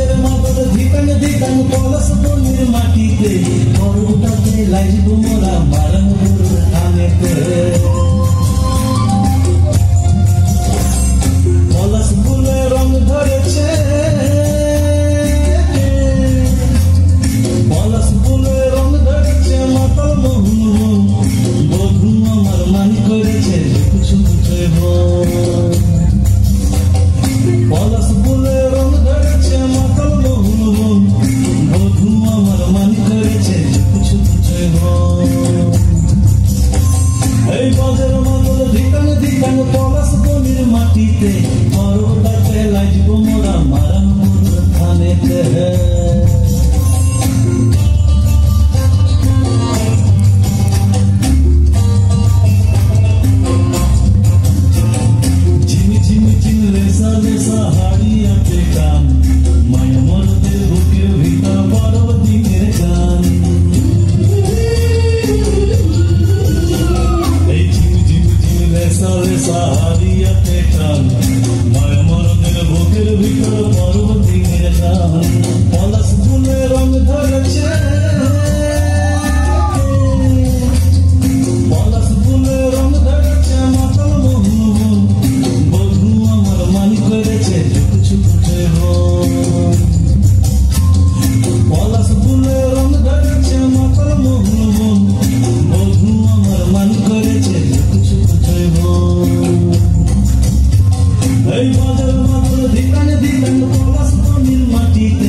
গাছের মতো ধিকান ধিকান কলস বনির মাটিতে। মরুটাকে লাইব মোরা Sahariye tekrar এই বাজার মাত্র দিকানে দিকান পলাশ পানির মাটিতে